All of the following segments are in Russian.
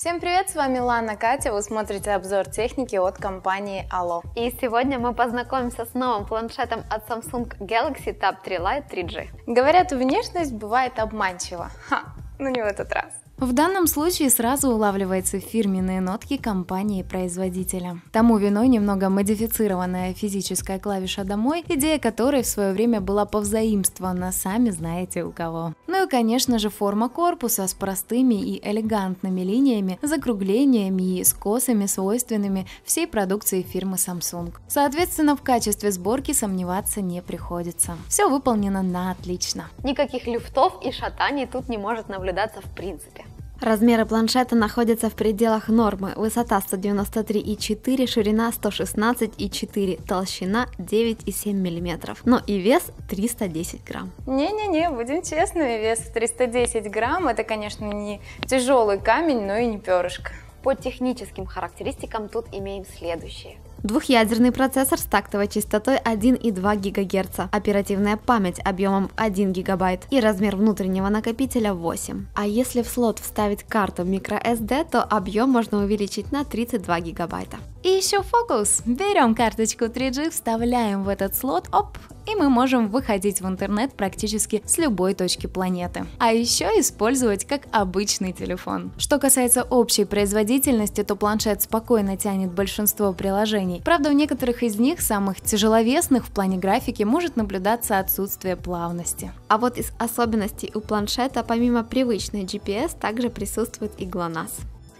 Всем привет, с вами Лана Катя, вы смотрите обзор техники от компании Allo. И сегодня мы познакомимся с новым планшетом от Samsung Galaxy Tab 3 Lite 3G. Говорят, внешность бывает обманчива. Ха, но не в этот раз. В данном случае сразу улавливаются фирменные нотки компании-производителя. Тому виной немного модифицированная физическая клавиша «Домой», идея которой в свое время была повзаимствована, сами знаете у кого. Ну и, конечно же, форма корпуса с простыми и элегантными линиями, закруглениями и скосами, свойственными всей продукции фирмы Samsung. Соответственно, в качестве сборки сомневаться не приходится. Все выполнено на отлично. Никаких люфтов и шатаний тут не может наблюдаться в принципе. Размеры планшета находятся в пределах нормы. Высота 193,4, ширина 116,4, толщина 9,7 мм. Но и вес 310 грамм. Не-не-не, будем честными, вес 310 грамм, это, конечно, не тяжелый камень, но и не перышко. По техническим характеристикам тут имеем следующее. Двухъядерный процессор с тактовой частотой 1,2 ГГц, оперативная память объемом 1 ГБ и размер внутреннего накопителя 8. А если в слот вставить карту microSD, то объем можно увеличить на 32 ГБ. И еще фокус. Берем карточку 3G, вставляем в этот слот, оп, и мы можем выходить в интернет практически с любой точки планеты. А еще использовать как обычный телефон. Что касается общей производительности, то планшет спокойно тянет большинство приложений. Правда, в некоторых из них, самых тяжеловесных в плане графики, может наблюдаться отсутствие плавности. А вот из особенностей у планшета, помимо привычной GPS, также присутствует и GLONASS.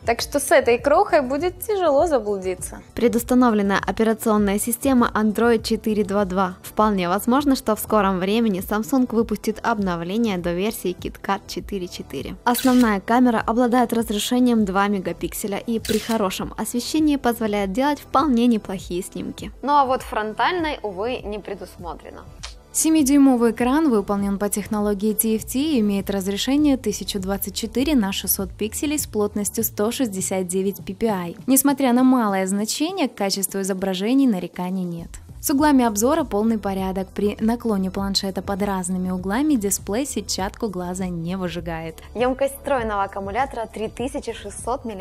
Так что с этой крохой будет тяжело заблудиться. Предустановленная операционная система Android 4.2.2. Вполне возможно, что в скором времени Samsung выпустит обновление до версии KitKat 4.4. Основная камера обладает разрешением 2 мегапикселя и при хорошем освещении позволяет делать вполне неплохие снимки. Ну а вот фронтальной, увы, не предусмотрено. 7-дюймовый экран выполнен по технологии TFT и имеет разрешение 1024 на 600 пикселей с плотностью 169 ppi. Несмотря на малое значение, к качеству изображений нареканий нет. С углами обзора полный порядок. При наклоне планшета под разными углами дисплей сетчатку глаза не выжигает. Емкость встроенного аккумулятора 3600 мАч.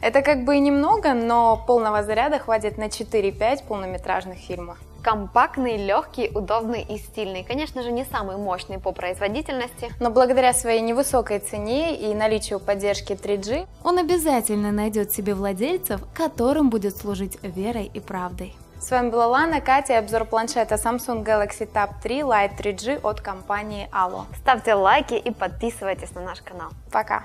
Это как бы и немного, но полного заряда хватит на 4-5 полнометражных фильмов. Компактный, легкий, удобный и стильный. Конечно же, не самый мощный по производительности. Но благодаря своей невысокой цене и наличию поддержки 3G, он обязательно найдет себе владельцев, которым будет служить верой и правдой. С вами была Лана, Катя и обзор планшета Samsung Galaxy Tab 3 Lite 3G от компании Allo. Ставьте лайки и подписывайтесь на наш канал. Пока!